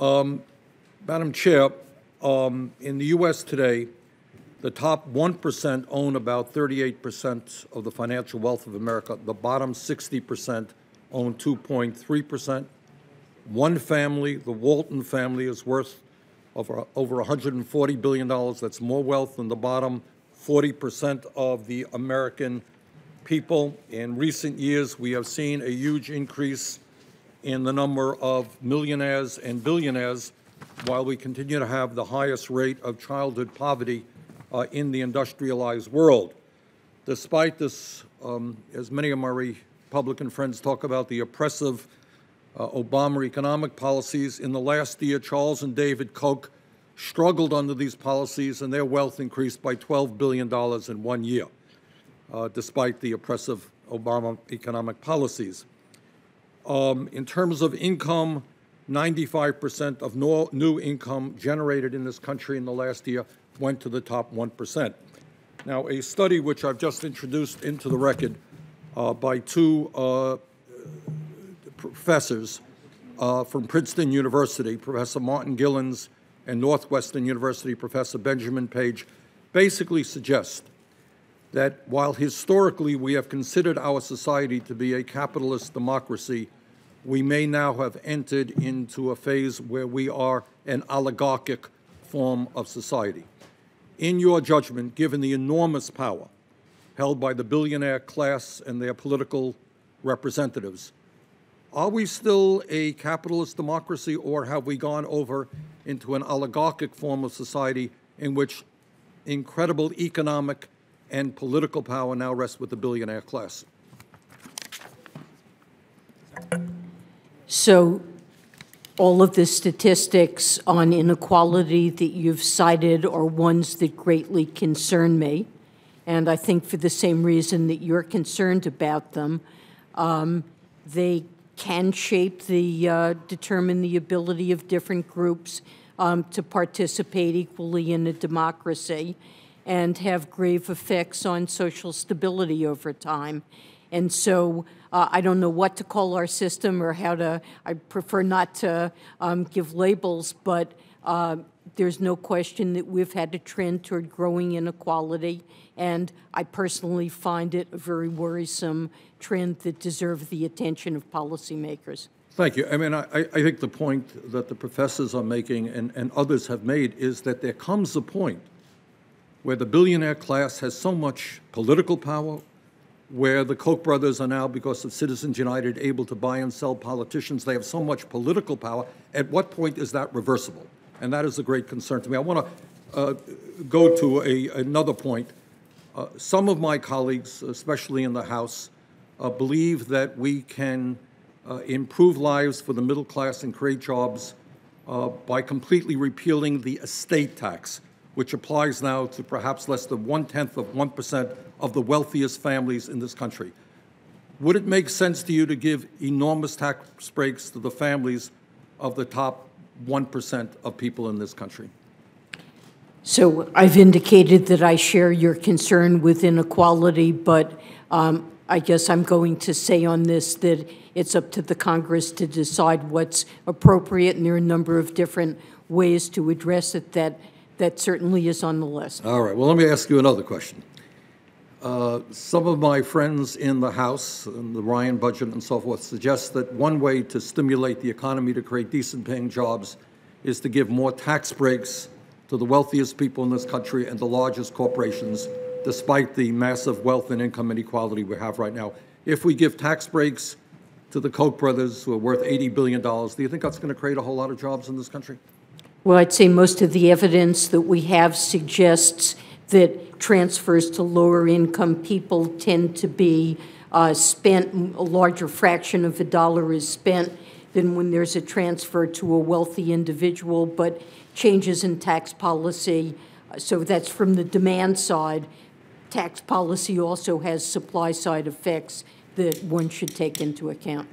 Madam Chair, um, in the U.S. today, the top 1% own about 38% of the financial wealth of America. The bottom 60% own 2.3%. One family, the Walton family, is worth over, over $140 billion. That's more wealth than the bottom 40% of the American people. In recent years, we have seen a huge increase in the number of millionaires and billionaires, while we continue to have the highest rate of childhood poverty uh, in the industrialized world. Despite this, um, as many of my Republican friends talk about the oppressive uh, Obama economic policies, in the last year, Charles and David Koch struggled under these policies, and their wealth increased by $12 billion in one year, uh, despite the oppressive Obama economic policies. Um, in terms of income, 95% of no, new income generated in this country in the last year went to the top 1%. Now, a study which I've just introduced into the record uh, by two uh, professors uh, from Princeton University, Professor Martin Gilens and Northwestern University Professor Benjamin Page, basically suggest that while historically we have considered our society to be a capitalist democracy, we may now have entered into a phase where we are an oligarchic form of society. In your judgment, given the enormous power held by the billionaire class and their political representatives, are we still a capitalist democracy or have we gone over into an oligarchic form of society in which incredible economic and political power now rests with the billionaire class? So all of the statistics on inequality that you've cited are ones that greatly concern me. And I think for the same reason that you're concerned about them, um, they can shape the, uh, determine the ability of different groups um, to participate equally in a democracy and have grave effects on social stability over time. And so uh, I don't know what to call our system or how to, I prefer not to um, give labels, but uh, there's no question that we've had a trend toward growing inequality, and I personally find it a very worrisome trend that deserves the attention of policymakers. Thank you. I mean, I, I think the point that the professors are making and, and others have made is that there comes a point where the billionaire class has so much political power, where the Koch brothers are now, because of Citizens United, able to buy and sell politicians. They have so much political power. At what point is that reversible? And that is a great concern to me. I want to uh, go to a, another point. Uh, some of my colleagues, especially in the House, uh, believe that we can uh, improve lives for the middle class and create jobs uh, by completely repealing the estate tax which applies now to perhaps less than one-tenth of 1% of the wealthiest families in this country. Would it make sense to you to give enormous tax breaks to the families of the top 1% of people in this country? So I've indicated that I share your concern with inequality, but um, I guess I'm going to say on this that it's up to the Congress to decide what's appropriate, and there are a number of different ways to address it that that certainly is on the list. All right. Well, let me ask you another question. Uh, some of my friends in the House, and the Ryan budget and so forth, suggest that one way to stimulate the economy to create decent paying jobs is to give more tax breaks to the wealthiest people in this country and the largest corporations, despite the massive wealth and income inequality we have right now. If we give tax breaks to the Koch brothers, who are worth $80 billion, do you think that's going to create a whole lot of jobs in this country? Well, I'd say most of the evidence that we have suggests that transfers to lower income people tend to be uh, spent, a larger fraction of a dollar is spent than when there's a transfer to a wealthy individual, but changes in tax policy, so that's from the demand side. Tax policy also has supply side effects that one should take into account.